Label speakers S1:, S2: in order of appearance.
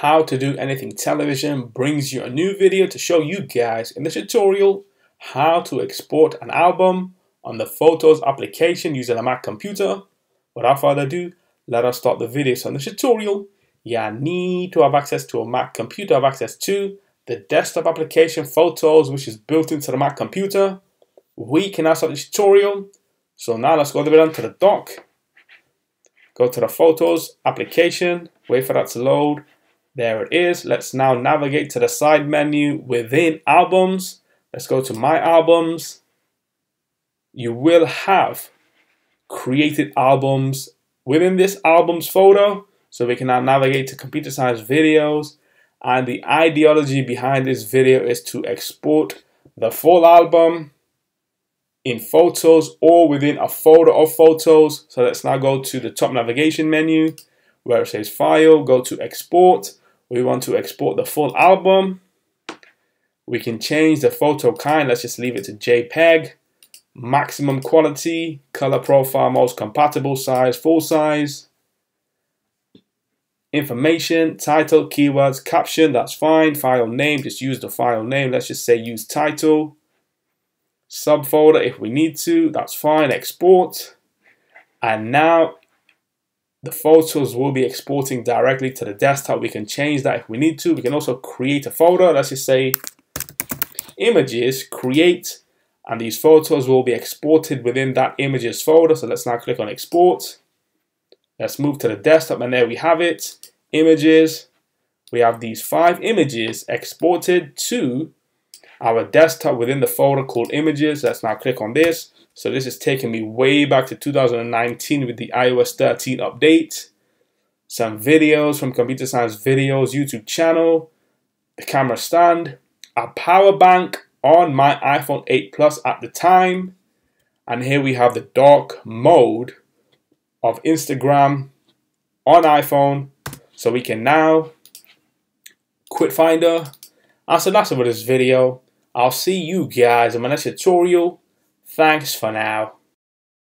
S1: how to do anything television brings you a new video to show you guys in the tutorial how to export an album on the Photos application using a Mac computer. Without further ado, let us start the video. So in the tutorial, you need to have access to a Mac computer, have access to the desktop application Photos, which is built into the Mac computer. We can now start the tutorial. So now let's go down to the dock. Go to the Photos application, wait for that to load. There it is. Let's now navigate to the side menu within albums. Let's go to my albums. You will have created albums within this albums folder. So we can now navigate to computer science videos. And the ideology behind this video is to export the full album in photos or within a folder of photos. So let's now go to the top navigation menu where it says file, go to export we want to export the full album. We can change the photo kind. Let's just leave it to JPEG. Maximum quality, color profile, most compatible size, full size. Information, title, keywords, caption, that's fine. File name, just use the file name. Let's just say use title. Subfolder if we need to, that's fine. Export. And now the photos will be exporting directly to the desktop. We can change that if we need to. We can also create a folder. Let's just say images, create, and these photos will be exported within that images folder. So let's now click on export. Let's move to the desktop and there we have it. Images. We have these five images exported to our desktop within the folder called images. Let's now click on this. So this is taking me way back to 2019 with the iOS 13 update. Some videos from Computer Science Videos YouTube channel, the camera stand, a power bank on my iPhone 8 Plus at the time. And here we have the dark mode of Instagram on iPhone. So we can now quit Finder. And so that's it for this video. I'll see you guys in my next tutorial. Thanks for now.